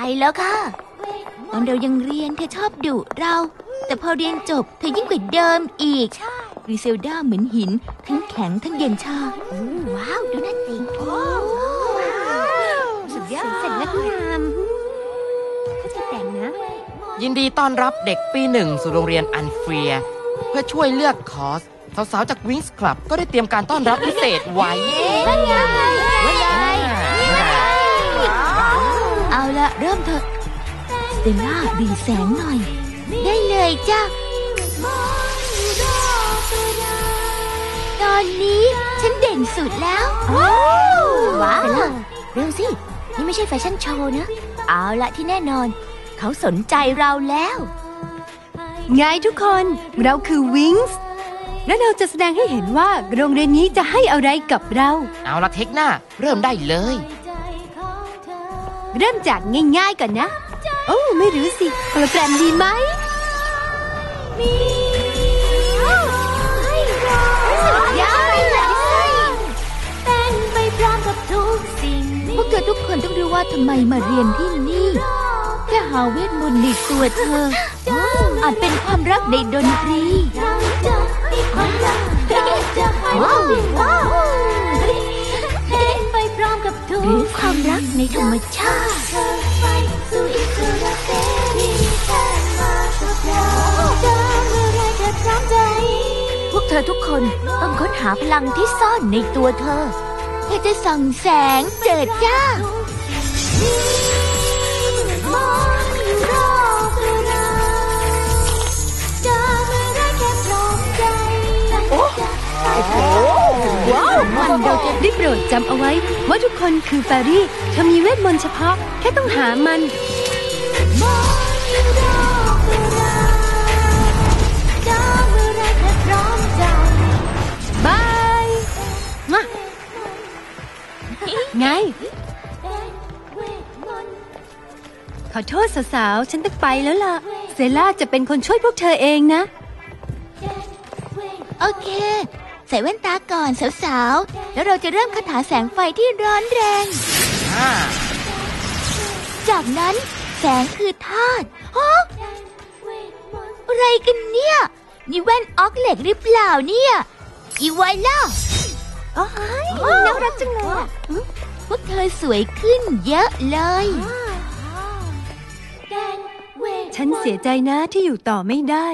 ไปแล้วค่ะ ตอนเรายังเรียนเธอชอบดุเรา แต่พอเรียนจบเธอยิ่งกว่าเดิมอีกกริเซลดาเหมือนหิน ทั้งแข็งทั้งเย็นชาว้าว ดูนั่นสิสุดยอดเสร็จแล้วงามเขาจะแต่งนะ ยินดีต้อนรับเด็กปีหนึ่งสู่โรงเรียนอันเฟีย เพื่อช่วยเลือกคอร์สสาวๆจากวิงส์คลับก็ได้เตรียมการต้อนรับพิเศษไว้ เตลล่าดีแสงหน่อย ได้เลยจ้าตอนนี้ฉันเด่นสุดแล้วว้าวเร็วสิ นี่ไม่ใช่แฟชั่นโชว์นะ เอาละที่แน่นอน เขาสนใจเราแล้ว ไงทุกคนเราคือวิงส์และเราจะแสดงให้เห็นว่าโรงเรียนนี้จะให้อะไรกับเรา เอาละเทคหน้า เริ่มได้เลย เริ่มจากง่ายๆก่อนนะ โอ้ ไม่รู้สิโปรแกรมดีไหมพวกเธอทุกคนต้องรู้ว่าทำไมมาเรียนที่นี่ แค่หาเวทมนต์ในตัวเธอ อาจเป็นความรักในดนตรีว้าวว้าวหรือความรักในธรรมชาติ อทุกคนต้องค้นหาพลังที่ซ่อนในตัวเธอ เพื่อจะส่องแสงเจิดจ้าว้าวมันเราจะได้โปรดจำเอาไว้ ว่าทุกคนคือแฟรี่เธอมีเวทมนต์เฉพาะ แค่ต้องหามันบ ขอโทษสาวๆ ฉันต้องไปแล้วล่ะ เซล่าจะเป็นคนช่วยพวกเธอเองนะ โอเค ใส่แว่นตาก่อนสาวๆ แล้วเราจะเริ่มคาถาแสงไฟที่ร้อนแรงอ่าจากนั้นแสงคือธาตุฮะอะไรกันเนี่ย นี่แว่นออกเหล็กหรือเปล่าเนี่ย อีไวล่ะโอ้ยน่ารักจังเลยอะพวกเธอสวยขึ้นเยอะเลย ฉันเสียใจนะที่อยู่ต่อไม่ได้